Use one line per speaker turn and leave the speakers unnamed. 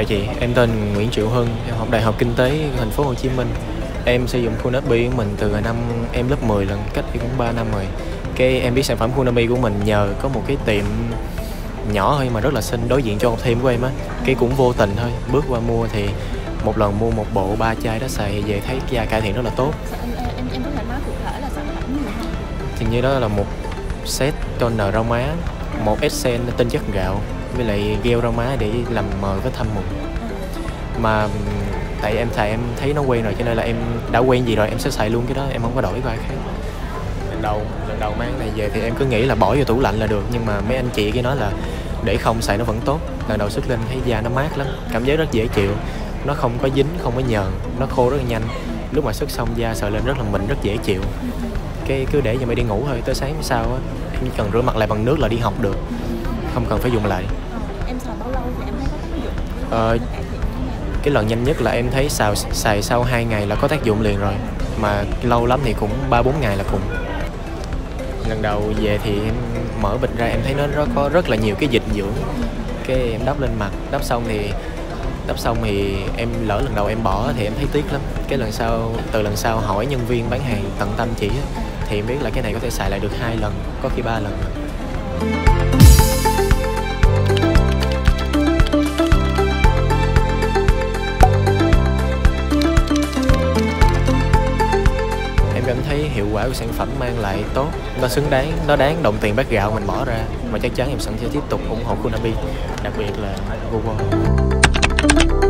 Chào chị, em tên Nguyễn Triệu Hưng, em học Đại học Kinh tế thành phố Hồ Chí Minh. Em sử dụng Kunabi của mình từ năm em lớp 10 lần, cách đây cũng 3 năm rồi. Cái em biết sản phẩm Kunabi của mình nhờ có một cái tiệm nhỏ thôi mà rất là xinh đối diện cho học thêm của em á. Cái cũng vô tình thôi, bước qua mua thì một lần mua một bộ ba chai đó xài về thấy da cải thiện rất là tốt.
em, em, em có thể nói cụ thể là sản phẩm gì không?
Thì như đó là một set toner rau má, một essence tinh chất gạo với lại gel rau má để làm mờ vết thâm mụn mà, tại em xài em thấy nó quen rồi, cho nên là em đã quen gì rồi, em sẽ xài luôn cái đó, em không có đổi qua khác. Lần đầu lần đầu mang này về thì em cứ nghĩ là bỏ vô tủ lạnh là được, nhưng mà mấy anh chị kia nói là để không xài nó vẫn tốt. Lần đầu sức lên thấy da nó mát lắm, cảm giác rất dễ chịu. Nó không có dính, không có nhờn, nó khô rất là nhanh. Lúc mà sức xong da sờ lên rất là mịn, rất dễ chịu. Cái cứ để cho mày đi ngủ thôi, tới sáng sau á, em chỉ cần rửa mặt lại bằng nước là đi học được. Không cần phải dùng lại
em xài bao lâu thì em thấy có tác dụng?
Ờ, cái lần nhanh nhất là em thấy xào xài sau 2 ngày là có tác dụng liền rồi. Mà lâu lắm thì cũng ba bốn ngày là cùng. Lần đầu về thì em mở bịch ra em thấy nó rất có rất là nhiều cái dịch dưỡng. Cái em đắp lên mặt đắp xong thì đắp xong thì em lỡ lần đầu em bỏ thì em thấy tiếc lắm. Cái lần sau từ lần sau hỏi nhân viên bán hàng tận tâm chỉ thì em biết là cái này có thể xài lại được hai lần có khi ba lần. Hiệu quả của sản phẩm mang lại tốt. Nó xứng đáng, nó đáng đồng tiền bát gạo mình bỏ ra. Mà chắc chắn em sẽ tiếp tục ủng hộ Kunabi đặc biệt là Google.